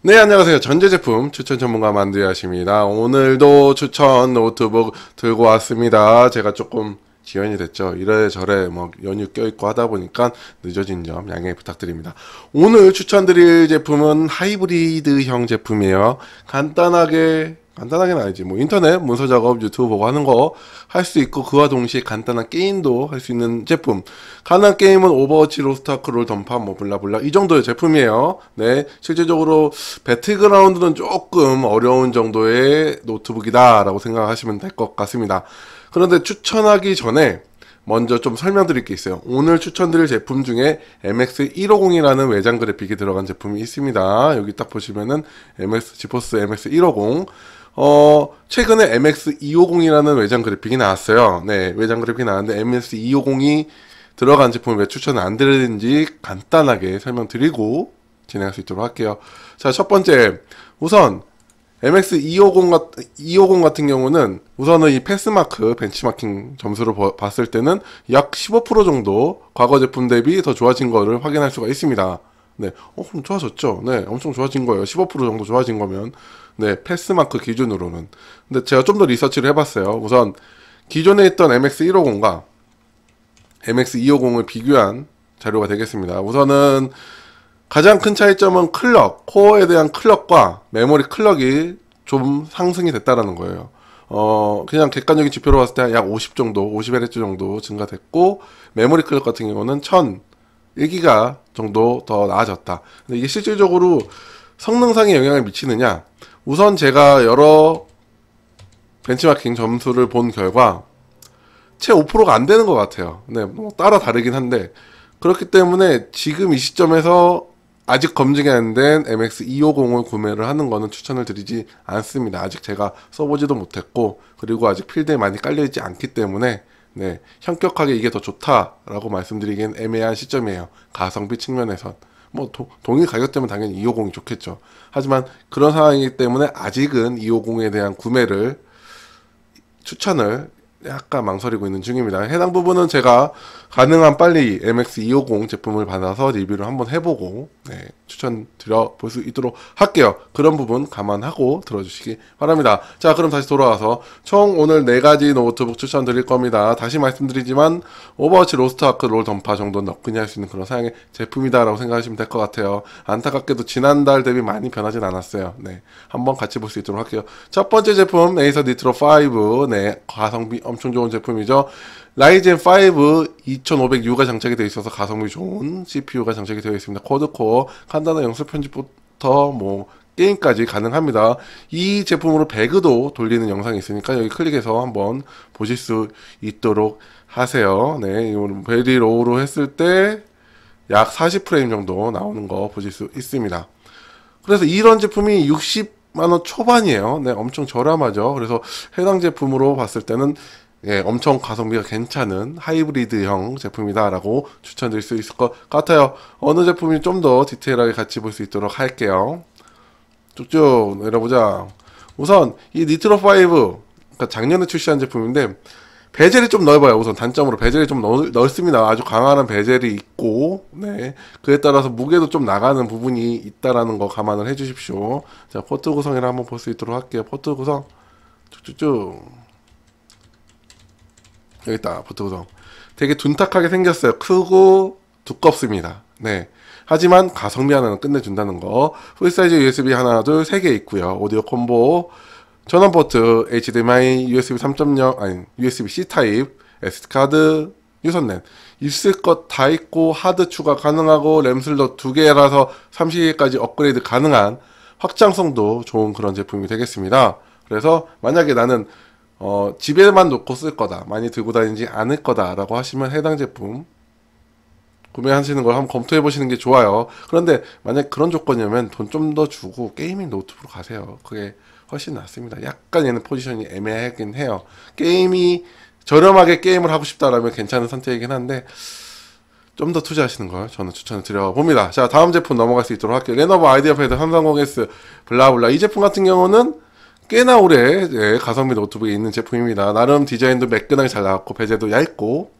네, 안녕하세요. 전자제품 추천 전문가 만두야십니다. 오늘도 추천 노트북 들고 왔습니다. 제가 조금 지연이 됐죠. 이래저래 뭐 연휴 껴있고 하다 보니까 늦어진 점 양해 부탁드립니다. 오늘 추천드릴 제품은 하이브리드형 제품이에요. 간단하게 간단하게는 아니지. 뭐 인터넷 문서 작업 유튜브 보고 하는 거 할 수 있고 그와 동시에 간단한 게임도 할 수 있는 제품. 가능한 게임은 오버워치, 로스트아크, 롤 던파, 뭐 blah blah 이 정도의 제품이에요. 네, 실제적으로 배틀그라운드는 조금 어려운 정도의 노트북이다라고 생각하시면 될 것 같습니다. 그런데 추천하기 전에 먼저 좀 설명드릴 게 있어요. 오늘 추천드릴 제품 중에 MX150이라는 외장 그래픽이 들어간 제품이 있습니다. 여기 딱 보시면은 MX, 지포스 MX150. 어, 최근에 MX250이라는 외장 그래픽이 나왔어요. 네, 외장 그래픽이 나왔는데 MX250이 들어간 제품을 왜 추천을 안 드리는지 간단하게 설명드리고 진행할 수 있도록 할게요. 자, 첫 번째. 우선 MX250, 같, 250 같은 경우는 우선은 이 패스마크 벤치마킹 점수를 버, 봤을 때는 약 15% 정도 과거 제품 대비 더 좋아진 거를 확인할 수가 있습니다. 네, 어, 그럼 좋아졌죠. 네, 엄청 좋아진 거예요. 15% 정도 좋아진 거면. 네, 패스마크 기준으로는. 근데 제가 좀 더 리서치를 해봤어요. 우선 기존에 있던 MX150과 MX250을 비교한 자료가 되겠습니다. 우선은 가장 큰 차이점은 클럭, 코어에 대한 클럭과 메모리 클럭이 좀 상승이 됐다라는 거예요. 어, 그냥 객관적인 지표로 봤을 때 약 50 정도, 50Hz 정도 증가됐고, 메모리 클럭 같은 경우는 1000, 1기가 정도 더 나아졌다. 근데 이게 실질적으로 성능상에 영향을 미치느냐? 우선 제가 여러 벤치마킹 점수를 본 결과 채 5%가 안 되는 것 같아요. 네, 뭐 따라 다르긴 한데 그렇기 때문에 지금 이 시점에서 아직 검증이 안 된 MX250을 구매를 하는 거는 추천을 드리지 않습니다. 아직 제가 써보지도 못했고 그리고 아직 필드에 많이 깔려있지 않기 때문에 네, 현격하게 이게 더 좋다라고 말씀드리기엔 애매한 시점이에요. 가성비 측면에선. 뭐 도, 동일 가격대면 당연히 250이 좋겠죠. 하지만 그런 상황이기 때문에 아직은 250에 대한 구매를 추천을 약간 망설이고 있는 중입니다. 해당 부분은 제가 가능한 빨리 MX250 제품을 받아서 리뷰를 한번 해보고 네, 추천 드려 볼 수 있도록 할게요. 그런 부분 감안하고 들어주시기 바랍니다. 자 그럼 다시 돌아와서 총 오늘 4가지 노트북 추천 드릴 겁니다. 다시 말씀드리지만 오버워치 로스트아크 롤 던파 정도는 너끈히 할수 있는 그런 사양의 제품이다 라고 생각하시면 될 것 같아요. 안타깝게도 지난달 대비 많이 변하진 않았어요. 네, 한번 같이 볼 수 있도록 할게요. 첫 번째 제품 에이서 니트로 5 네, 가성비 엄청 좋은 제품이죠. 라이젠 5 2500U가 장착이 되어 있어서 가성비 좋은 CPU가 장착이 되어 있습니다. quad core, 간단한 영상 편집부터 뭐 게임까지 가능합니다. 이 제품으로 배그도 돌리는 영상이 있으니까 여기 클릭해서 한번 보실 수 있도록 하세요. 네, 이거는 very low로 했을 때 약 40프레임 정도 나오는 거 보실 수 있습니다. 그래서 이런 제품이 60 만원 초반이에요. 네, 엄청 저렴하죠. 그래서 해당 제품으로 봤을 때는 예, 엄청 가성비가 괜찮은 하이브리드형 제품이다라고 추천드릴 수 있을 것 같아요. 어느 제품이 좀 더 디테일하게 같이 볼 수 있도록 할게요. 쭉쭉 내려보자. 우선 이 니트로 5, 그러니까 작년에 출시한 제품인데 베젤이 좀 넓어요. 우선 단점으로 베젤이 좀 넓, 넓습니다. 아주 강한 베젤이 있고, 네. 그에 따라서 무게도 좀 나가는 부분이 있다라는 거 감안을 해주십시오. 자, 포트 구성이랑 한번 볼 수 있도록 할게요. 포트 구성 쭉쭉쭉. 여기 있다 포트 구성 되게 둔탁하게 생겼어요 크고 두껍습니다 네 하지만 가성비 하나는 끝내준다는 거 full size USB 하나 둘 세 개 있고요 오디오 콤보 전원 포트 HDMI USB 3.0 아니 USB-C 타입 SD카드 유선랜 있을 것 다 있고 하드 추가 가능하고 램 슬롯 두 개라서 32기가까지 업그레이드 가능한 확장성도 좋은 그런 제품이 되겠습니다 그래서 만약에 나는 어, 집에만 놓고 쓸 거다. 많이 들고 다니지 않을 거다라고 하시면 해당 제품 구매하시는 걸 한번 검토해 보시는 게 좋아요. 그런데 만약 그런 조건이면 돈 좀 더 주고 gaming 노트북으로 가세요. 그게 훨씬 낫습니다. 약간 얘는 포지션이 애매하긴 해요. 게임이 저렴하게 게임을 하고 싶다라면 괜찮은 선택이긴 한데 좀 더 투자하시는 걸 저는 추천을 드려 봅니다. 자 다음 제품 넘어갈 수 있도록 할게요. 레노버 아이디어 패드 330S blah blah 이 제품 같은 경우는 꽤나 오래 예, 가성비 노트북에 있는 제품입니다. 나름 디자인도 매끈하게 잘 나왔고 베젤도 얇고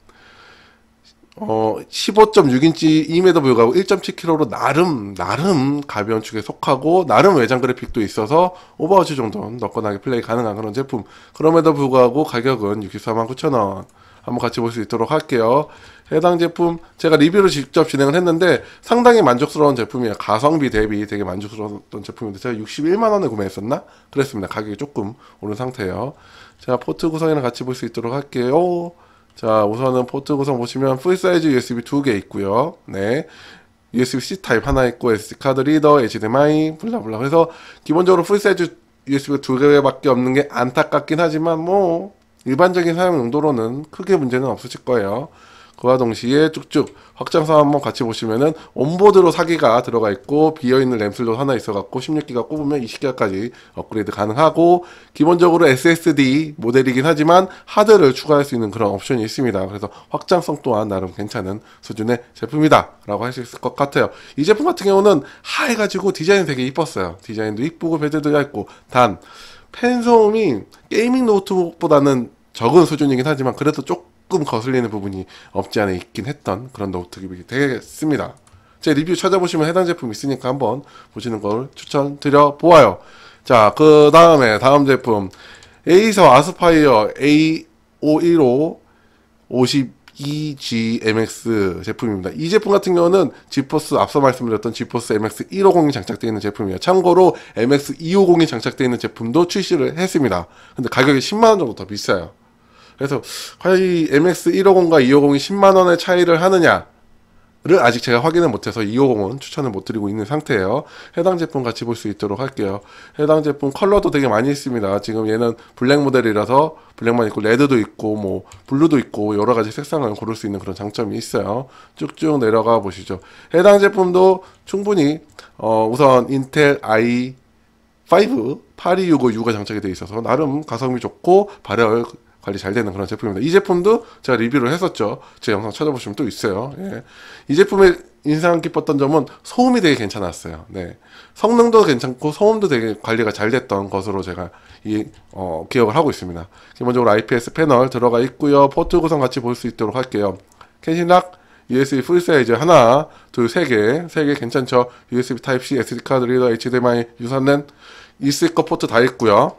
어, 15.6인치임에도 불구하고 1.7kg로 나름, 나름 가벼운 축에 속하고, 나름 외장 그래픽도 있어서 오버워치 정도는 너끈하게 플레이 가능한 그런 제품. 그럼에도 불구하고 가격은 64만 9천원. 한번 같이 볼 수 있도록 할게요. 해당 제품, 제가 리뷰를 직접 진행을 했는데 상당히 만족스러운 제품이에요. 가성비 대비 되게 만족스러웠던 제품인데 제가 61만원에 구매했었나? 그랬습니다. 가격이 조금 오른 상태예요. 자, 포트 구성이랑 같이 볼 수 있도록 할게요. 자, 우선은 포트 구성 보시면 full size USB 두 개 있고요. 네. USB-C 타입 하나 있고 SD 카드 리더, HDMI, blah blah. 그래서 기본적으로 full size USB가 두 개밖에 없는 게 안타깝긴 하지만 뭐 일반적인 사용 용도로는 크게 문제는 없으실 거예요. 그와 동시에 쭉쭉 확장성 한번 같이 보시면은 onboard로 4기가 들어가 있고 비어있는 램 슬롯도 하나 있어갖고 16기가 꼽으면 20기가까지 업그레이드 가능하고 기본적으로 SSD 모델이긴 하지만 하드를 추가할 수 있는 그런 옵션이 있습니다. 그래서 확장성 또한 나름 괜찮은 수준의 제품이다 라고 할 수 있을 것 같아요. 이 제품 같은 경우는 하얘가지고 디자인 되게 이뻤어요. 디자인도 이쁘고 베젤도 얇고 단 팬 소음이 gaming 노트북보다는 적은 수준이긴 하지만 그래도 조금 거슬리는 부분이 없지 않아 있긴 했던 그런 노트북이 되겠습니다. 제 리뷰 찾아보시면 해당 제품 있으니까 한번 보시는 걸 추천드려 보아요. 자, 그 다음에 다음 제품 에이서 아스파이어 A515 52GMX 제품입니다. 이 제품 같은 경우는 지포스 앞서 말씀드렸던 지포스 MX 150이 장착되어 있는 제품이에요. 참고로 MX 250이 장착되어 있는 제품도 출시를 했습니다. 근데 가격이 10만 원 정도 더 비싸요. 그래서 과연 이 MX 150과 250이 10만 원의 차이를 하느냐 를 아직 제가 확인을 못해서 250은 추천을 못 드리고 있는 상태예요. 해당 제품 같이 볼 수 있도록 할게요. 해당 제품 컬러도 되게 많이 있습니다. 지금 얘는 블랙 모델이라서 블랙만 있고 레드도 있고 뭐 블루도 있고 여러 가지 색상을 고를 수 있는 그런 장점이 있어요. 쭉쭉 내려가 보시죠. 해당 제품도 충분히 어 우선 인텔 i 5 8265U가 장착이 되어 있어서 나름 가성비 좋고 발열 관리 잘 되는 그런 제품입니다. 이 제품도 제가 리뷰를 했었죠. 제 영상 찾아보시면 또 있어요. 예. 이 제품의 인상 깊었던 점은 소음이 되게 괜찮았어요. 네. 성능도 괜찮고 소음도 되게 관리가 잘 됐던 것으로 제가 이 어, 기억을 하고 있습니다. 기본적으로 IPS 패널 들어가 있고요. 포트 구성 같이 볼 수 있도록 할게요. 캐신락 USB full size 하나, 둘, 세 개, 세 개 괜찮죠? USB Type-C, SD 카드 리더, HDMI 유선랜 있을 거 포트 다 있고요.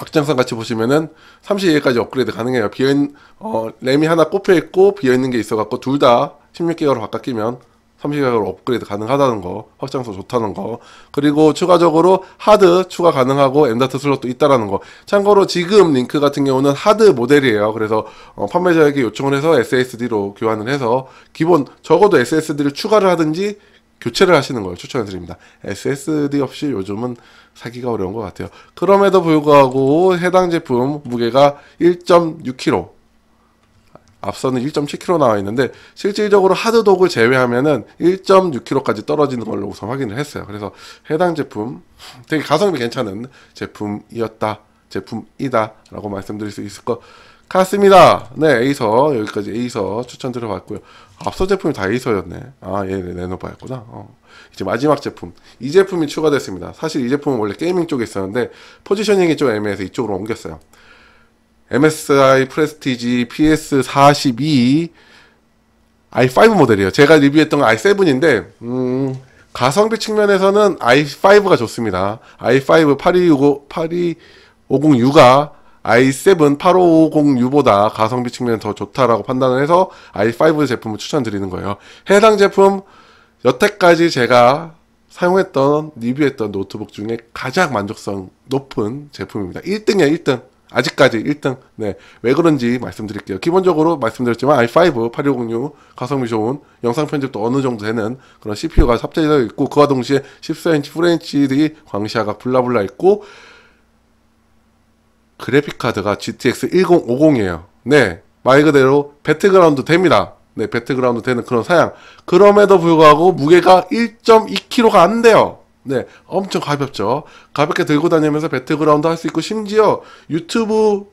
확장성 같이 보시면은 32기가까지 업그레이드 가능해요. 비어있는 어, 램이 하나 꼽혀 있고 비어 있는 게 있어 갖고 둘 다 16기가로 바꿔 끼면 32기가로 업그레이드 가능하다는 거, 확장성 좋다는 거, 그리고 추가적으로 하드 추가 가능하고 M.2 슬롯도 있다라는 거. 참고로 지금 링크 같은 경우는 하드 모델이에요. 그래서 어, 판매자에게 요청을 해서 SSD로 교환을 해서 기본 적어도 SSD를 추가를 하든지 교체를 하시는 걸 추천해 드립니다. SSD 없이 요즘은 사기가 어려운 것 같아요. 그럼에도 불구하고 해당 제품 무게가 1.6kg 앞서는 1.7kg 나와 있는데 실질적으로 하드독을 제외하면은 1.6kg까지 떨어지는 걸로 우선 확인을 했어요. 그래서 해당 제품 되게 가성비 괜찮은 제품이었다. 제품이다라고 말씀드릴 수 있을 것 같습니다. 네, 에이서 여기까지 에이서 추천 드려봤고요. 앞서 제품이 다 에이서였네. 아, 얘 레노바였구나. 어. 이제 마지막 제품. 이 제품이 추가됐습니다. 사실 이 제품은 원래 게이밍 쪽에 있었는데 포지셔닝이 좀 애매해서 이쪽으로 옮겼어요. MSI 프레스티지 PS42 i5 모델이에요. 제가 리뷰했던 건 i7인데 음, 가성비 측면에서는 i5가 좋습니다. i5 8265 8250U가 i7 8550U보다 가성비 측면은 더 좋다라고 판단을 해서 i5 제품을 추천드리는 거예요. 해당 제품 여태까지 제가 사용했던 리뷰했던 노트북 중에 가장 만족성 높은 제품입니다. 1등이야 1등. 아직까지 1등. 네. 왜 그런지 말씀드릴게요. 기본적으로 말씀드렸지만 i5 8606 가성비 좋은 영상 편집도 어느 정도 되는 그런 CPU가 탑재되어 있고 그와 동시에 14인치 FHD 광시야각 블라블라 있고 그래픽 카드가 GTX 1050이에요. 네. 말 그대로 배틀그라운드 됩니다. 네, 배틀그라운드 되는 그런 사양. 그럼에도 불구하고 무게가 1.2kg가 안 돼요. 네, 엄청 가볍죠. 가볍게 들고 다니면서 배틀그라운드 할 수 있고 심지어 유튜브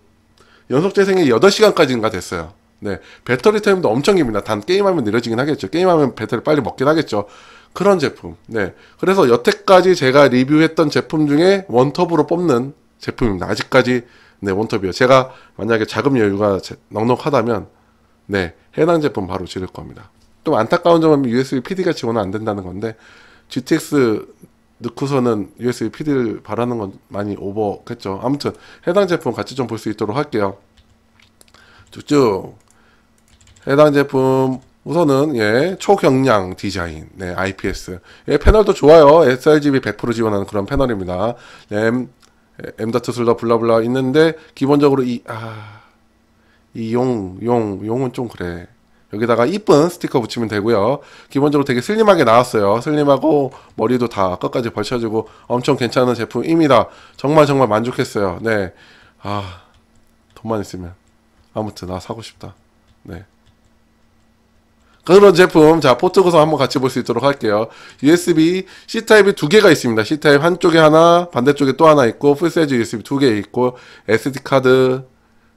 연속 재생이 8시간까지인가 됐어요. 네, 배터리 타임도 엄청 깁니다. 단 게임하면 느려지긴 하겠죠. 게임하면 배터리 빨리 먹긴 하겠죠. 그런 제품. 네, 그래서 여태까지 제가 리뷰했던 제품 중에 원톱으로 뽑는 제품입니다. 아직까지 네 원톱이요. 제가 만약에 자금 여유가 넉넉하다면 네, 해당 제품 바로 지를 겁니다. 좀 안타까운 점은 USB PD가 지원 안 된다는 건데 GTX 넣고서는 USB PD를 바라는 건 많이 오버겠죠. 아무튼 해당 제품 같이 좀 볼 수 있도록 할게요. 쭉쭉 해당 제품 우선은 예 초경량 디자인 네 IPS 예 패널도 좋아요 sRGB 100% 지원하는 그런 패널입니다 M.2 슬러 블라블라 있는데 기본적으로 이 아 이 용 용 용은 좀 그래. 여기다가 이쁜 스티커 붙이면 되고요. 기본적으로 되게 슬림하게 나왔어요. 슬림하고 머리도 다 끝까지 벌쳐주고 엄청 괜찮은 제품입니다. 정말 정말 만족했어요. 네 아 돈만 있으면. 아무튼 나 사고 싶다. 네 그런 제품 자 포트 구성 한번 같이 볼 수 있도록 할게요. USB C 타입이 두 개가 있습니다. C 타입 한쪽에 하나 반대쪽에 또 하나 있고 풀 사이즈 USB 두 개 있고 SD 카드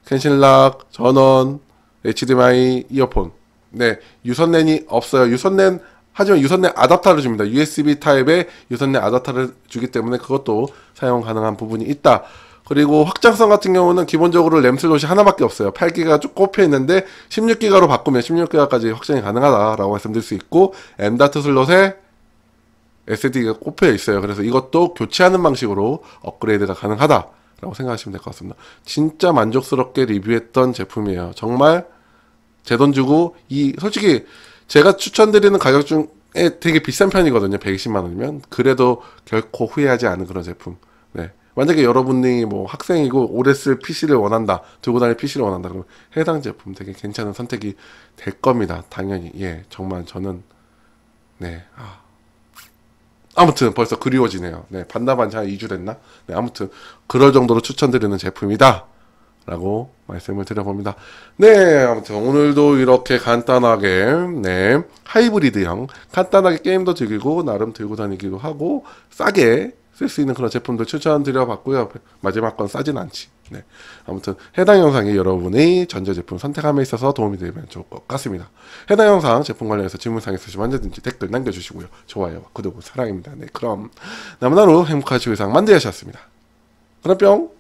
캔실락 전원 HDMI 이어폰. 네 유선랜이 없어요. 유선랜 하지만 유선랜 아답터를 줍니다. USB 타입의 유선랜 아답터를 주기 때문에 그것도 사용 가능한 부분이 있다 그리고 확장성 같은 경우는 기본적으로 램 슬롯이 하나밖에 없어요. 8기가 쭉 꼽혀 있는데 16기가로 바꾸면 16기가까지 확장이 가능하다라고 말씀드릴 수 있고 M.2 슬롯에 SSD가 꼽혀 있어요. 그래서 이것도 교체하는 방식으로 업그레이드가 가능하다라고 생각하시면 될 것 같습니다. 진짜 만족스럽게 리뷰했던 제품이에요. 정말 제 돈 주고 이 솔직히 제가 추천드리는 가격 중에 되게 비싼 편이거든요. 120만 원이면 그래도 결코 후회하지 않은 그런 제품. 네. 만약에 여러분이 뭐 학생이고 오래 쓸 PC를 원한다, 들고 다닐 PC를 원한다, 그러면 해당 제품 되게 괜찮은 선택이 될 겁니다. 당연히. 예, 정말 저는, 네, 아. 아무튼 벌써 그리워지네요. 네, 반나반지 한 2주 됐나? 네, 아무튼 그럴 정도로 추천드리는 제품이다. 라고 말씀을 드려봅니다. 네, 아무튼 오늘도 이렇게 간단하게, 네, 하이브리드형, 간단하게 게임도 즐기고, 나름 들고 다니기도 하고, 싸게 쓸 수 있는 그런 제품들 추천드려 봤고요. 마지막 건 싸진 않지. 네. 아무튼 해당 영상이 여러분의 전자제품 선택함에 있어서 도움이 되면 좋을 것 같습니다. 해당 영상 제품 관련해서 질문사항 있으시면 언제든지 댓글 남겨주시고요. 좋아요, 구독, 사랑입니다. 네, 그럼 남은 하루 행복하시고 이상 만드셨습니다. 그럼 뿅!